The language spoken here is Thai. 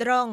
ตรง